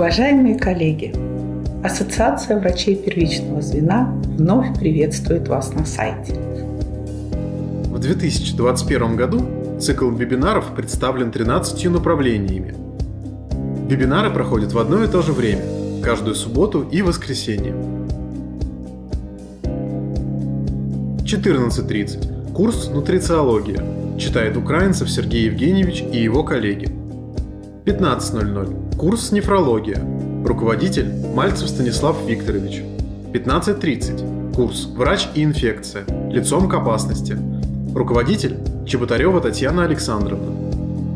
Уважаемые коллеги, Ассоциация врачей первичного звена вновь приветствует вас на сайте. В 2021 году цикл вебинаров представлен 13 направлениями. Вебинары проходят в одно и то же время, каждую субботу и воскресенье. 14.30. Курс «Нутрициология». Читает украинцев Сергей Евгеньевич и его коллеги. 15.00. Курс «Нефрология». Руководитель Мальцев Станислав Викторович. 15.30. Курс «Врач и инфекция. Лицом к опасности». Руководитель Чеботарева Татьяна Александровна.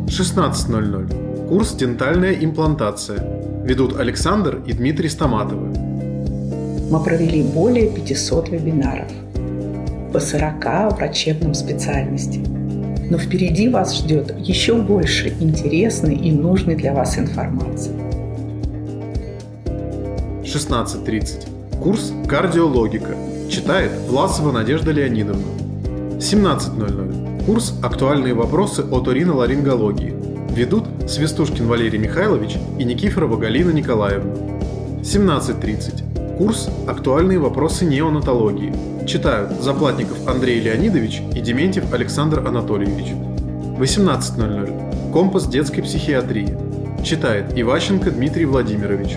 16.00. Курс «Дентальная имплантация». Ведут Александр и Дмитрий Стоматовы. Мы провели более 500 вебинаров – по 40 врачебным специальностям. Но впереди вас ждет еще больше интересной и нужной для вас информации. 16.30. Курс «Кардиологика». Читает Власова Надежда Леонидовна. 17.00. Курс «Актуальные вопросы о торино-ларингологии». Ведут Свистушкин Валерий Михайлович и Никифорова Галина Николаевна. 17.30. Курс «Актуальные вопросы неонатологии». Читают Заплатников Андрей Леонидович и Дементьев Александр Анатольевич. 18.00. Компас детской психиатрии. Читает Иващенко Дмитрий Владимирович.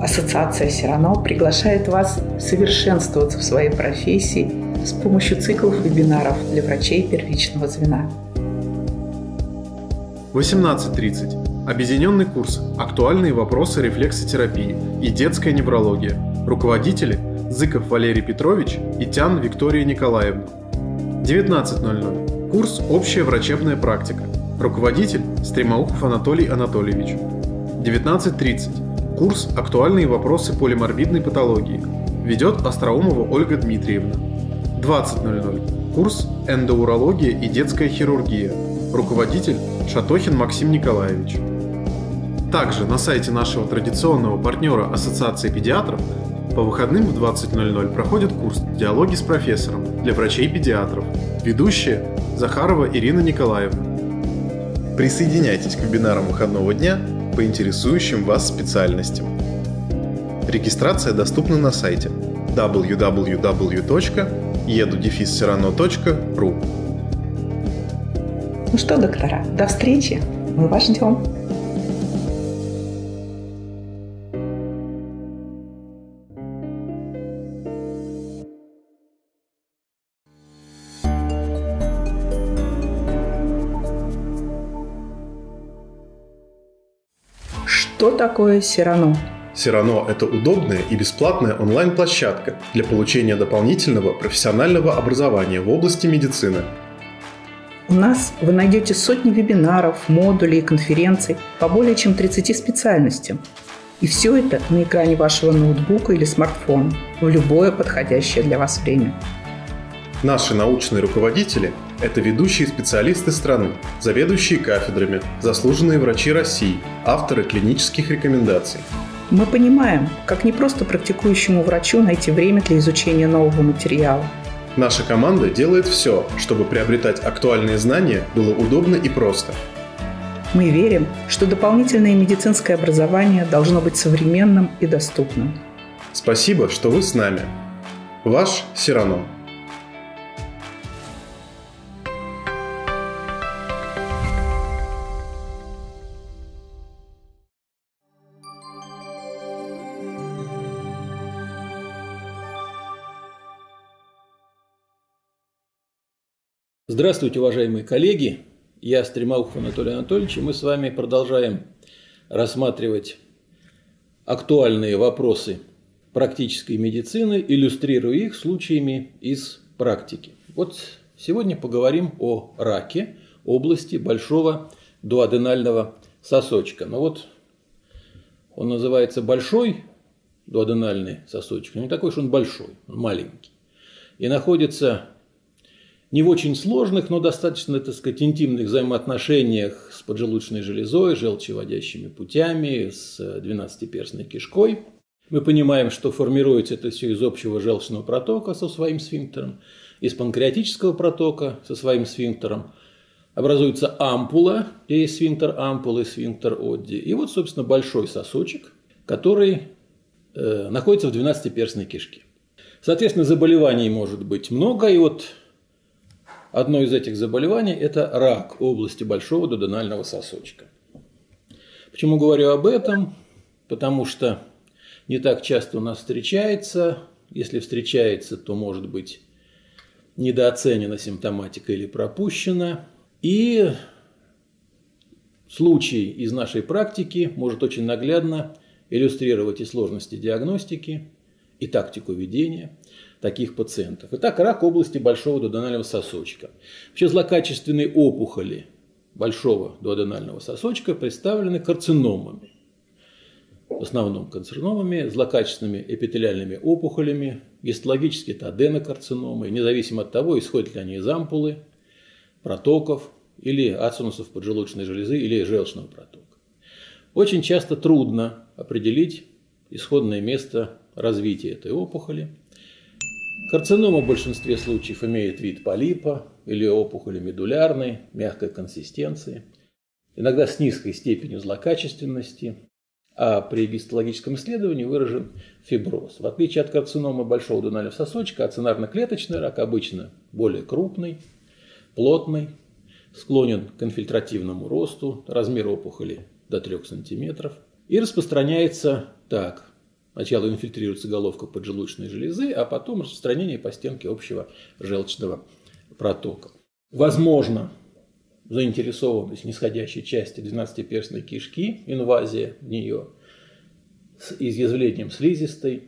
Ассоциация Сирано приглашает вас совершенствоваться в своей профессии с помощью циклов вебинаров для врачей первичного звена. 18.30. Объединенный курс «Актуальные вопросы рефлексотерапии и детская неврология». Руководители – Зыков Валерий Петрович и Тян Виктория Николаевна. 19.00. Курс «Общая врачебная практика». Руководитель Стремаухов Анатолий Анатольевич. 19.30. Курс «Актуальные вопросы полиморбидной патологии». Ведет Остроумова Ольга Дмитриевна. 20.00. Курс «Эндоурология и детская хирургия». Руководитель Шатохин Максим Николаевич. Также на сайте нашего традиционного партнера Ассоциации педиатров по выходным в 20.00 проходит курс «Диалоги с профессором» для врачей-педиатров. Ведущая Захарова Ирина Николаевна. Присоединяйтесь к вебинарам выходного дня по интересующим вас специальностям. Регистрация доступна на сайте www.edu-serrano.ru Ну что, доктора, до встречи! Мы вас ждем! Что такое Сирано? Сирано – это удобная и бесплатная онлайн-площадка для получения дополнительного профессионального образования в области медицины. У нас вы найдете сотни вебинаров, модулей и конференций по более чем 30 специальностям. И все это на экране вашего ноутбука или смартфона в любое подходящее для вас время. Наши научные руководители – это ведущие специалисты страны, заведующие кафедрами, заслуженные врачи России, авторы клинических рекомендаций. Мы понимаем, как не просто практикующему врачу найти время для изучения нового материала. Наша команда делает все, чтобы приобретать актуальные знания было удобно и просто. Мы верим, что дополнительное медицинское образование должно быть современным и доступным. Спасибо, что вы с нами. Ваш Сирано. Здравствуйте, уважаемые коллеги! Я Стремаухов Анатолий Анатольевич, и мы с вами продолжаем рассматривать актуальные вопросы практической медицины, иллюстрируя их случаями из практики. Вот сегодня поговорим о раке области большого дуоденального сосочка. Ну вот он называется большой дуоденальный сосочек, но не такой уж он большой, он маленький. И находится не в очень сложных, но достаточно, так сказать, интимных взаимоотношениях с поджелудочной железой, желчеводящими путями, с двенадцатиперстной кишкой. Мы понимаем, что формируется это все из общего желчного протока со своим сфинктером, из панкреатического протока со своим сфинктером. образуется ампула, где есть сфинктер ампулы, сфинктер Одди. И вот, собственно, большой сосочек, который э, находится в 12-перстной кишке. Соответственно, заболеваний может быть много, и вот одно из этих заболеваний – это рак области большого дудонального сосочка. Почему говорю об этом? Потому что не так часто у нас встречается, если встречается, то может быть недооценена симптоматика или пропущена – и случай из нашей практики может очень наглядно иллюстрировать и сложности диагностики, и тактику ведения таких пациентов. Итак, рак области большого дуоденального сосочка. Вообще злокачественные опухоли большого дуоденального сосочка представлены карциномами. В основном карциномами, злокачественными эпителиальными опухолями, гистологически это аденокарциномы, независимо от того, исходят ли они из ампулы, протоков, или ацинусов поджелудочной железы или желчного протока. Очень часто трудно определить исходное место развития этой опухоли. Карцинома в большинстве случаев имеет вид полипа или опухоли медулярной, мягкой консистенции, иногда с низкой степенью злокачественности, а при гистологическом исследовании выражен фиброз. В отличие от карциномы большого дунального сосочка, ацинарно-клеточный рак обычно более крупный, плотный, склонен к инфильтративному росту, размер опухоли до 3 см, и распространяется так. Сначала инфильтрируется головка поджелудочной железы, а потом распространение по стенке общего желчного протока. Возможно, заинтересованность нисходящей части 12-перстной кишки, инвазия в нее с изъязвлением слизистой,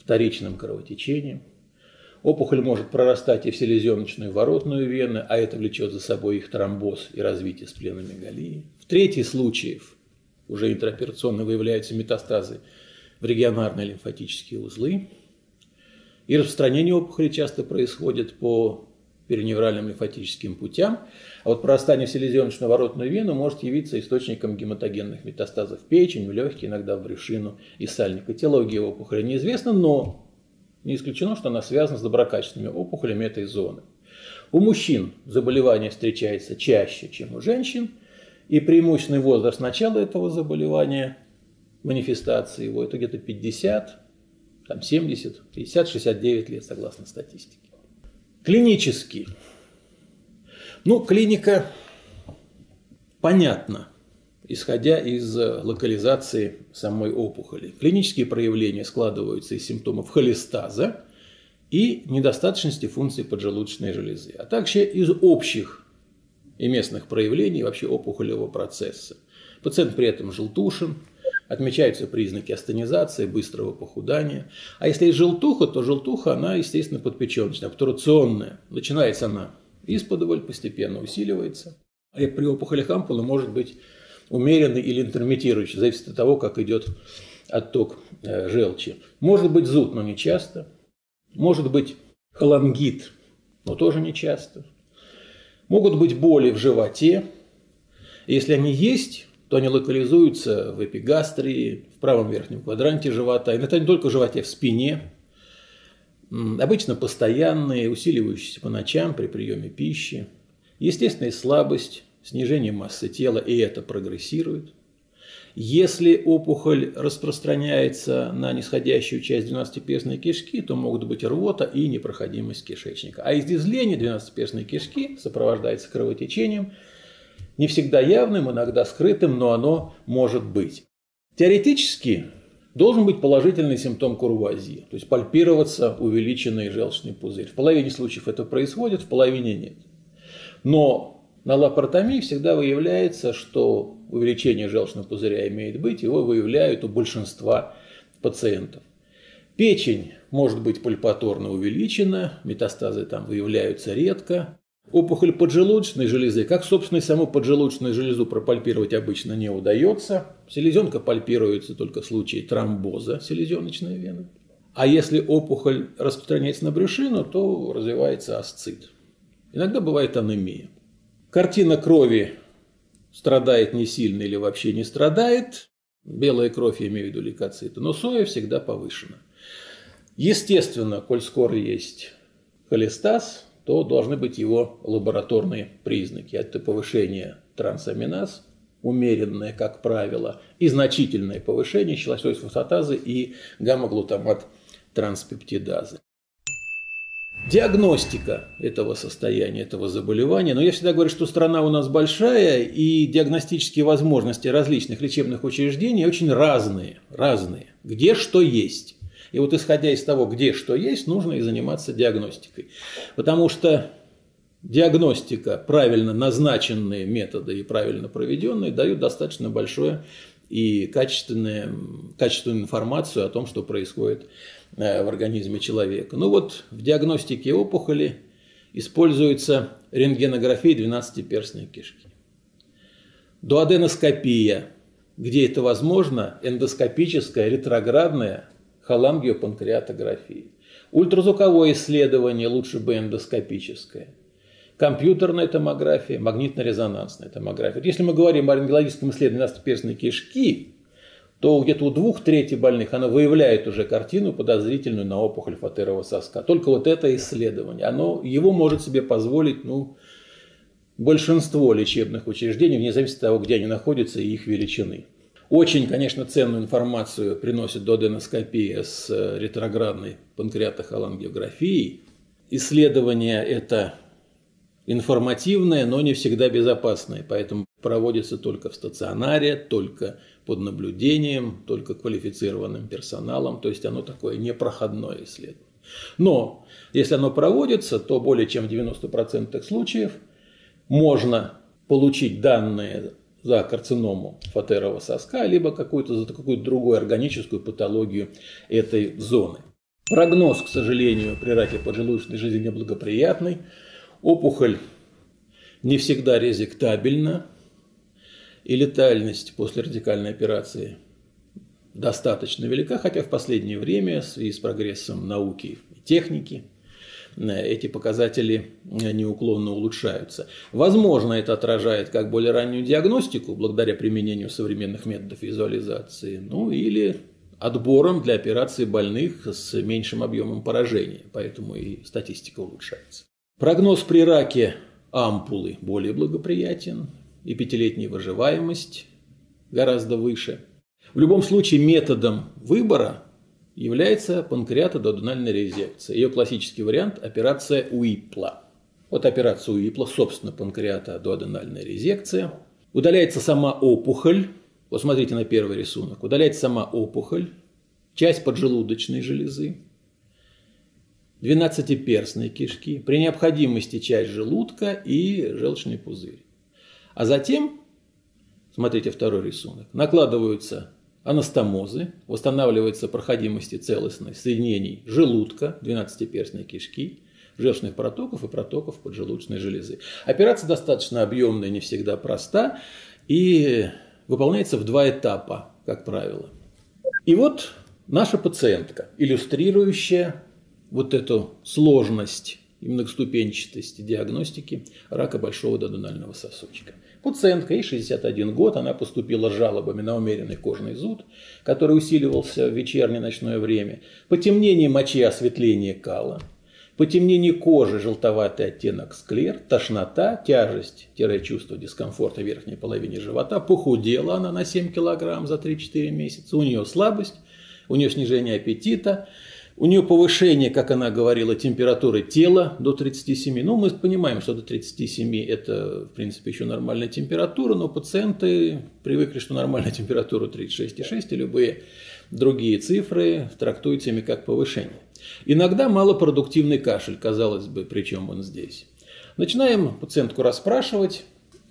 вторичным кровотечением – Опухоль может прорастать и в селезеночную воротную вены, а это влечет за собой их тромбоз и развитие спленомегалии. В третьих случаев уже интраоперационно выявляются метастазы в регионарные лимфатические узлы. И распространение опухоли часто происходит по периневральным лимфатическим путям, а вот прорастание в селезеночную воротную вену может явиться источником гематогенных метастазов в печень, в легкие, иногда в брюшину и сальник. Этиология опухоли неизвестна, но не исключено, что она связана с доброкачественными опухолями этой зоны. У мужчин заболевание встречается чаще, чем у женщин, и преимущественный возраст начала этого заболевания, манифестации его, это где-то 50, там 70, 50, 69 лет, согласно статистике. Клинически. Ну, клиника понятна исходя из э, локализации самой опухоли. Клинические проявления складываются из симптомов холестаза и недостаточности функции поджелудочной железы, а также из общих и местных проявлений вообще опухолевого процесса. Пациент при этом желтушен, отмечаются признаки астенизации, быстрого похудания. А если есть желтуха, то желтуха, она, естественно, подпеченочная, обтурационная. Начинается она из-под постепенно усиливается. А при опухолях ампулы может быть умеренный или интермитирующий, зависит от того, как идет отток э, желчи. Может быть зуд, но не часто. Может быть холангит, но тоже не часто. Могут быть боли в животе. Если они есть, то они локализуются в эпигастрии, в правом верхнем квадранте живота. И это не только в животе, в спине. Обычно постоянные, усиливающиеся по ночам при приеме пищи. Естественная слабость, снижение массы тела, и это прогрессирует. Если опухоль распространяется на нисходящую часть двенадцатиперстной кишки, то могут быть рвота и непроходимость кишечника. А изъязвление двенадцатиперстной кишки сопровождается кровотечением, не всегда явным, иногда скрытым, но оно может быть. Теоретически должен быть положительный симптом курвазии, то есть пальпироваться увеличенный желчный пузырь. В половине случаев это происходит, в половине нет. Но на лапаротомии всегда выявляется, что увеличение желчного пузыря имеет быть, его выявляют у большинства пациентов. Печень может быть пальпаторно увеличена, метастазы там выявляются редко. Опухоль поджелудочной железы, как, собственно, и саму поджелудочную железу пропальпировать обычно не удается. Селезенка пальпируется только в случае тромбоза селезеночной вены. А если опухоль распространяется на брюшину, то развивается асцит. Иногда бывает анемия. Картина крови страдает не сильно или вообще не страдает. Белая кровь, я имею в виду лейкоциты, но соя всегда повышена. Естественно, коль скоро есть холестаз, то должны быть его лабораторные признаки. Это повышение трансаминаз, умеренное, как правило, и значительное повышение щелочной фосфатазы и гамма-глутамат транспептидазы. Диагностика этого состояния, этого заболевания. Но я всегда говорю, что страна у нас большая, и диагностические возможности различных лечебных учреждений очень разные. разные. Где что есть. И вот исходя из того, где что есть, нужно и заниматься диагностикой. Потому что диагностика, правильно назначенные методы и правильно проведенные дают достаточно большое и качественную, качественную информацию о том, что происходит э, в организме человека. Ну вот в диагностике опухоли используется рентгенография 12-перстной кишки. Дуоденоскопия, где это возможно, эндоскопическая, ретроградная холангиопанкреатография. Ультразвуковое исследование лучше бы эндоскопическое – компьютерная томография, магнитно-резонансная томография. Если мы говорим о рентгенологическом исследовании перстной кишки, то где-то у двух трети больных она выявляет уже картину подозрительную на опухоль фатерового соска. Только вот это исследование, оно, его может себе позволить ну, большинство лечебных учреждений, вне зависимости от того, где они находятся и их величины. Очень, конечно, ценную информацию приносит доденоскопия с ретроградной панкреатохолангиографией. Исследование это информативное, но не всегда безопасное, поэтому проводится только в стационаре, только под наблюдением, только квалифицированным персоналом, то есть оно такое непроходное исследование. Но если оно проводится, то более чем в 90% случаев можно получить данные за карциному фатерового соска, либо какую-то за какую-то другую органическую патологию этой зоны. Прогноз, к сожалению, при раке поджелудочной железы неблагоприятный. Опухоль не всегда резектабельна, и летальность после радикальной операции достаточно велика, хотя в последнее время в связи с прогрессом науки и техники эти показатели неуклонно улучшаются. Возможно, это отражает как более раннюю диагностику, благодаря применению современных методов визуализации, ну или отбором для операции больных с меньшим объемом поражения, поэтому и статистика улучшается. Прогноз при раке ампулы более благоприятен, и пятилетняя выживаемость гораздо выше. В любом случае методом выбора является панкреатододональная резекция. Ее классический вариант – операция УИПЛА. Вот операция УИПЛА, собственно, панкреатододональная резекция. Удаляется сама опухоль. Вот смотрите на первый рисунок. Удаляется сама опухоль, часть поджелудочной железы, двенадцатиперстной кишки, при необходимости часть желудка и желчный пузырь. А затем, смотрите второй рисунок, накладываются анастомозы, восстанавливается проходимость и целостность соединений желудка, двенадцатиперстной кишки, желчных протоков и протоков поджелудочной железы. Операция достаточно объемная, не всегда проста и выполняется в два этапа, как правило. И вот наша пациентка, иллюстрирующая вот эту сложность и многоступенчатость диагностики рака большого додонального сосочка. Пациентка, ей 61 год, она поступила с жалобами на умеренный кожный зуд, который усиливался в вечернее ночное время, потемнение мочи, осветление кала, потемнение кожи, желтоватый оттенок склер, тошнота, тяжесть, чувство дискомфорта в верхней половине живота, похудела она на 7 килограмм за 3-4 месяца, у нее слабость, у нее снижение аппетита, у нее повышение, как она говорила, температуры тела до 37. Ну, мы понимаем, что до 37 это, в принципе, еще нормальная температура, но пациенты привыкли, что нормальная температура 36,6, и любые другие цифры трактуются ими как повышение. Иногда малопродуктивный кашель, казалось бы, причем он здесь. Начинаем пациентку расспрашивать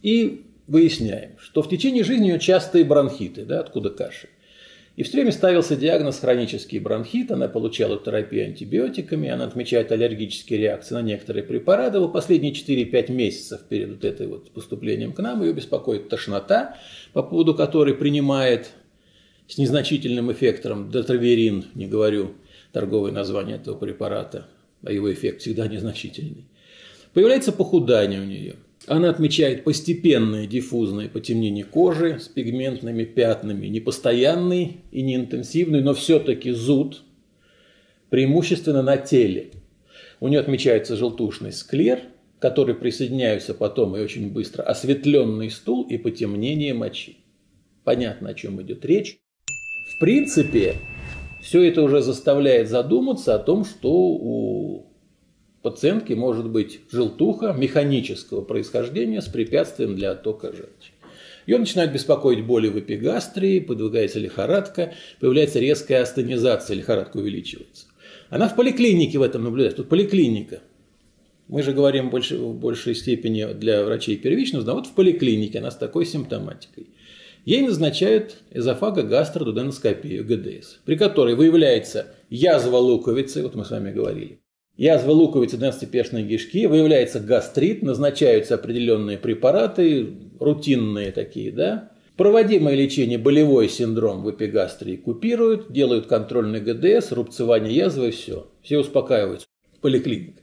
и выясняем, что в течение жизни у нее частые бронхиты, да, откуда кашель. И все время ставился диагноз хронический бронхит, она получала терапию антибиотиками, она отмечает аллергические реакции на некоторые препараты. В последние 4-5 месяцев перед вот этой вот поступлением к нам ее беспокоит тошнота, по поводу которой принимает с незначительным эффектом дотраверин, не говорю торговое название этого препарата, а его эффект всегда незначительный. Появляется похудание у нее. Она отмечает постепенное диффузное потемнение кожи с пигментными пятнами, не постоянный и не интенсивный, но все-таки зуд, преимущественно на теле. У нее отмечается желтушный склер, который присоединяются потом и очень быстро осветленный стул и потемнение мочи. Понятно, о чем идет речь. В принципе, все это уже заставляет задуматься о том, что у пациентки может быть желтуха механического происхождения с препятствием для оттока желчи. Ее начинают беспокоить боли в эпигастрии, подвигается лихорадка, появляется резкая астенизация, лихорадка увеличивается. Она в поликлинике в этом наблюдает. Тут поликлиника. Мы же говорим больше, в большей степени для врачей первичного, но вот в поликлинике она с такой симптоматикой. Ей назначают эзофагогастродуденоскопию, ГДС, при которой выявляется язва луковицы, вот мы с вами говорили, язва луковицы 12-перстной кишки, выявляется гастрит, назначаются определенные препараты, рутинные такие, да, Проводимое лечение болевой синдром в эпигастрии купируют, делают контрольный ГДС, рубцевание язвы все. Все успокаиваются. Поликлиника.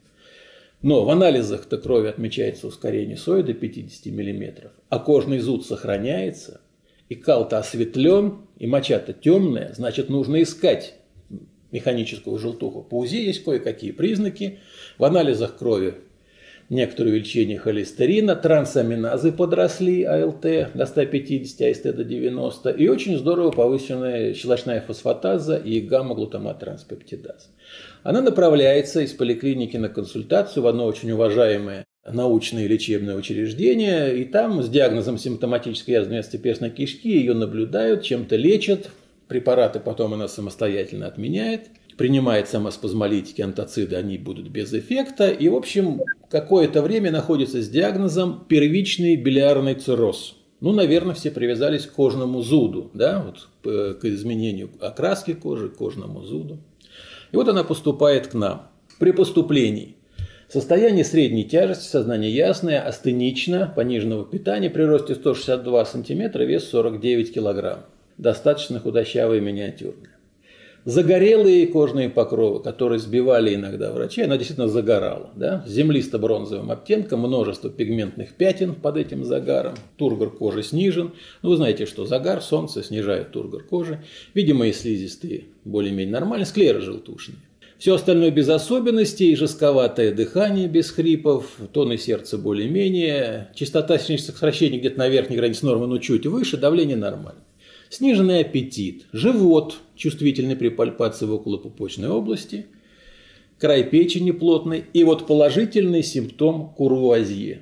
Но в анализах-то крови отмечается ускорение сои до 50 мм, а кожный зуд сохраняется, и кал-то осветлен, и моча-то темная, значит, нужно искать механическую желтуху. По УЗИ есть кое-какие признаки. В анализах крови некоторое увеличение холестерина, трансаминазы подросли, АЛТ до 150, АСТ до 90, и очень здорово повышенная щелочная фосфатаза и гамма-глутамат-транспептидаз. Она направляется из поликлиники на консультацию в одно очень уважаемое научное лечебное учреждение, и там с диагнозом симптоматической язвенности перстной кишки ее наблюдают, чем-то лечат, препараты потом она самостоятельно отменяет – принимает самоспазмолитики, антоциды, они будут без эффекта. И, в общем, какое-то время находится с диагнозом первичный билиарный цирроз. Ну, наверное, все привязались к кожному зуду, да, вот, э, к изменению окраски кожи, к кожному зуду. И вот она поступает к нам. При поступлении Состояние средней тяжести, сознание ясное, астенично, пониженного питания, при росте 162 см, вес 49 кг. Достаточно худощавый и миниатюрный загорелые кожные покровы, которые сбивали иногда врачей, она действительно загорала. Да? Землисто-бронзовым оттенком, множество пигментных пятен под этим загаром, тургор кожи снижен. Ну, вы знаете, что загар, солнце снижает тургор кожи. Видимо, и слизистые более-менее нормальные, склеры желтушные. Все остальное без особенностей, жестковатое дыхание без хрипов, тоны сердца более-менее, частота сокращений где-то на верхней границе нормы, но чуть выше, давление нормальное. Сниженный аппетит, живот, чувствительный при пальпации в околопупочной области, край печени плотный и вот положительный симптом курвуазье,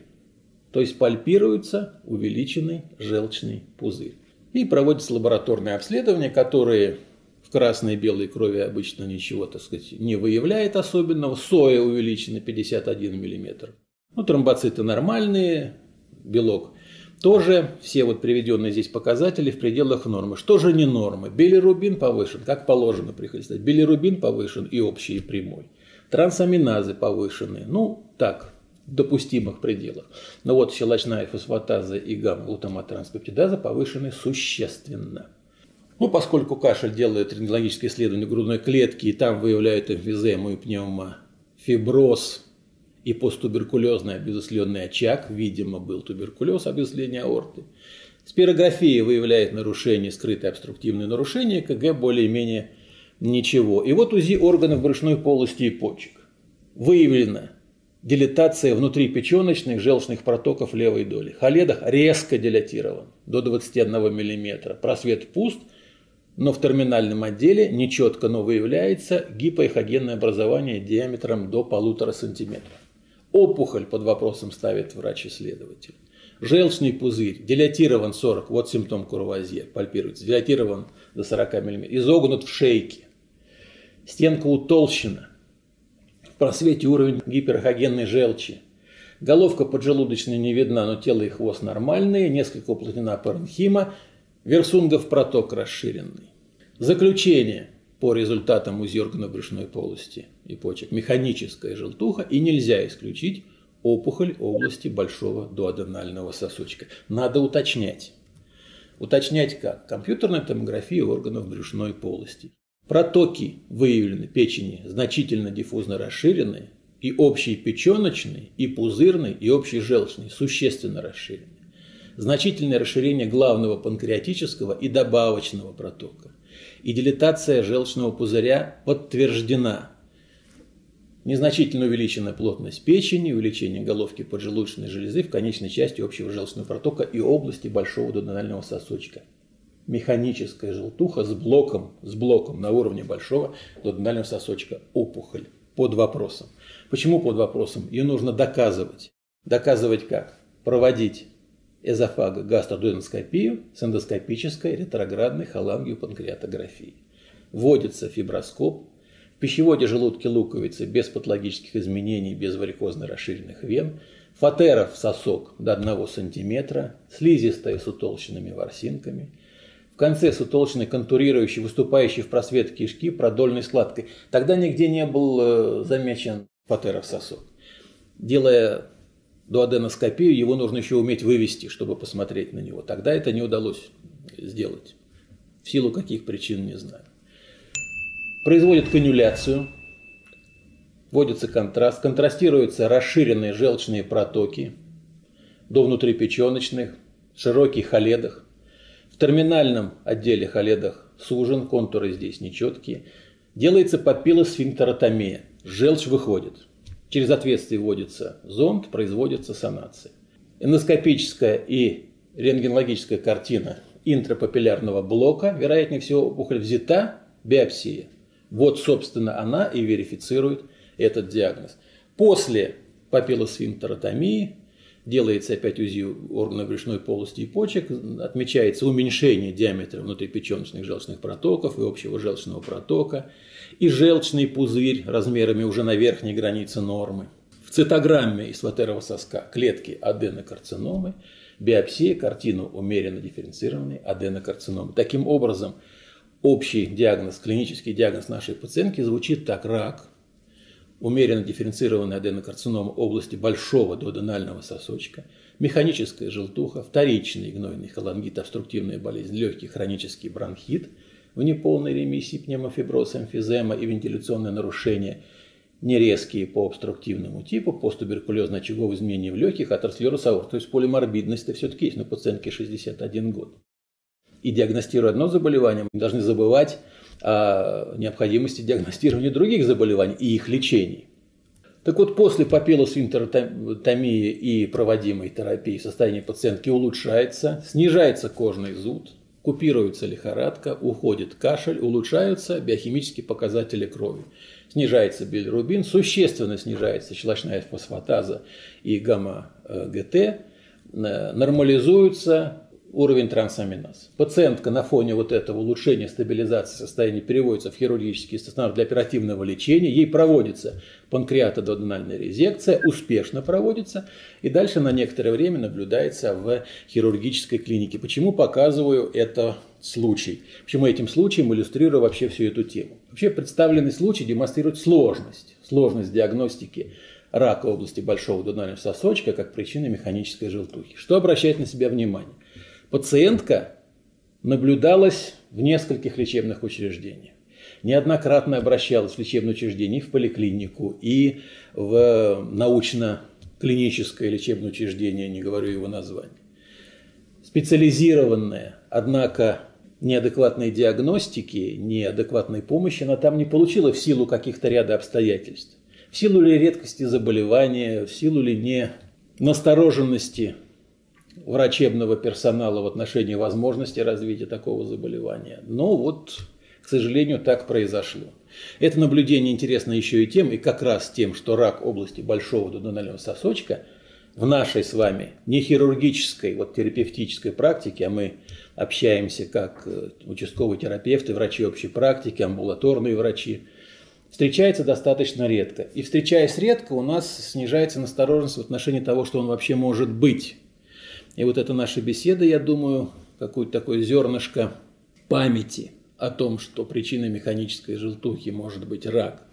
то есть пальпируется увеличенный желчный пузырь. И проводятся лабораторные обследования, которые в красной и белой крови обычно ничего, так сказать, не выявляет особенного. Соя увеличена 51 мм. Ну, тромбоциты нормальные, белок тоже все вот приведенные здесь показатели в пределах нормы. Что же не нормы? Билирубин повышен, как положено при холестерине. Билирубин повышен и общий, и прямой. Трансаминазы повышены. Ну, так, в допустимых пределах. Но вот щелочная фосфатаза и гамма-глутамат-транспептидаза повышены существенно. Ну, поскольку кашель делает рентгенологическое исследование грудной клетки, и там выявляют эмфизему и пневмофиброз, и посттуберкулезный обезосленный очаг, видимо, был туберкулез, обезосление аорты. Спирография выявляет нарушение, скрытое обструктивное нарушение, КГ более-менее ничего. И вот УЗИ органов брюшной полости и почек. Выявлена дилатация внутри печеночных желчных протоков левой доли. Холедах резко дилатирован до 21 мм. Просвет пуст, но в терминальном отделе нечетко, но выявляется гипоэхогенное образование диаметром до полутора сантиметров. Опухоль под вопросом ставит врач-исследователь. Желчный пузырь, дилатирован 40, вот симптом курвазье, пальпируется, дилатирован до 40 мм, изогнут в шейке, стенка утолщена, в просвете уровень гиперхогенной желчи, головка поджелудочная не видна, но тело и хвост нормальные, несколько уплотнена паренхима, версунгов проток расширенный. Заключение – по результатам УЗИ брюшной полости и почек механическая желтуха, и нельзя исключить опухоль области большого дуоденального сосочка. Надо уточнять. Уточнять как? Компьютерная томография органов брюшной полости. Протоки выявлены печени значительно диффузно расширенные, и общий печеночный, и пузырный, и общий желчный существенно расширены. Значительное расширение главного панкреатического и добавочного протока и дилатация желчного пузыря подтверждена. Незначительно увеличена плотность печени, увеличение головки поджелудочной железы в конечной части общего желчного протока и области большого дудонального сосочка. Механическая желтуха с блоком, с блоком на уровне большого дудонального сосочка. Опухоль. Под вопросом. Почему под вопросом? Ее нужно доказывать. Доказывать как? Проводить эзофага гастродудоноскопию с эндоскопической ретроградной холангиопанкреатографией. Вводится фиброскоп, пищеводе желудки луковицы без патологических изменений, без варикозно-расширенных вен, фатеров сосок до 1 см, слизистая с утолщенными ворсинками, в конце с утолщенной контурирующей, выступающей в просвет кишки продольной складкой. Тогда нигде не был э, замечен фатеров сосок. Делая дуоденоскопию, его нужно еще уметь вывести, чтобы посмотреть на него. Тогда это не удалось сделать. В силу каких причин, не знаю производят канюляцию, вводится контраст, контрастируются расширенные желчные протоки до внутрипеченочных, широких холедах. В терминальном отделе холедах сужен, контуры здесь нечеткие. Делается папиллосфинктеротомия, желчь выходит. Через отверстие вводится зонд, производится санация. Эндоскопическая и рентгенологическая картина интрапапиллярного блока, вероятнее всего, опухоль взята, биопсия – вот, собственно, она и верифицирует этот диагноз. После папиллосфинктеротомии делается опять УЗИ органов брюшной полости и почек, отмечается уменьшение диаметра внутрипеченочных желчных протоков и общего желчного протока, и желчный пузырь размерами уже на верхней границе нормы. В цитограмме из латерового соска клетки аденокарциномы, биопсия, картину умеренно дифференцированной аденокарциномы. Таким образом, общий диагноз, клинический диагноз нашей пациентки звучит так. Рак, умеренно дифференцированная аденокарцинома области большого дуоденального сосочка, механическая желтуха, вторичный гнойный холангит, обструктивная болезнь легких, хронический бронхит в неполной ремиссии, пневмофиброз, эмфизема и вентиляционное нарушение, нерезкие по обструктивному типу, посттуберкулезное очаговое изменение в легких, атеросклероз аорт, то есть полиморбидность это все-таки есть, но пациентке 61 год. И диагностируя одно заболевание, мы должны забывать необходимости диагностирования других заболеваний и их лечений. Так вот, после папиллосфинктеротомии и проводимой терапии состояние пациентки улучшается, снижается кожный зуд, купируется лихорадка, уходит кашель, улучшаются биохимические показатели крови. Снижается билирубин, существенно снижается щелочная фосфатаза и гамма-ГТ, э, нормализуются уровень трансаминаз. Пациентка на фоне вот этого улучшения стабилизации состояния переводится в хирургический стационар для оперативного лечения. Ей проводится панкреатодональная резекция, успешно проводится, и дальше на некоторое время наблюдается в хирургической клинике. Почему показываю это случай? Почему этим случаем иллюстрирую вообще всю эту тему? Вообще представленный случай демонстрирует сложность, сложность диагностики рака области большого донального сосочка как причины механической желтухи. Что обращает на себя внимание? Пациентка наблюдалась в нескольких лечебных учреждениях. Неоднократно обращалась в лечебное учреждение, в поликлинику, и в научно-клиническое лечебное учреждение, не говорю его название. Специализированная, однако неадекватной диагностики, неадекватной помощи она там не получила в силу каких-то ряда обстоятельств. В силу ли редкости заболевания, в силу ли не настороженности врачебного персонала в отношении возможности развития такого заболевания. Но вот, к сожалению, так произошло. Это наблюдение интересно еще и тем, и как раз тем, что рак области большого дудонального сосочка в нашей с вами не хирургической, вот терапевтической практике, а мы общаемся как э, участковые терапевты, врачи общей практики, амбулаторные врачи, встречается достаточно редко. И встречаясь редко, у нас снижается настороженность в отношении того, что он вообще может быть. И вот эта наша беседа, я думаю, какое-то такое зернышко памяти о том, что причиной механической желтухи может быть рак,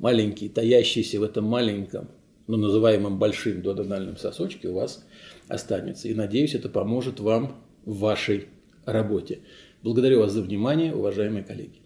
маленький, таящийся в этом маленьком, но называемом большим дуоденальном сосочке у вас останется. И надеюсь, это поможет вам в вашей работе. Благодарю вас за внимание, уважаемые коллеги.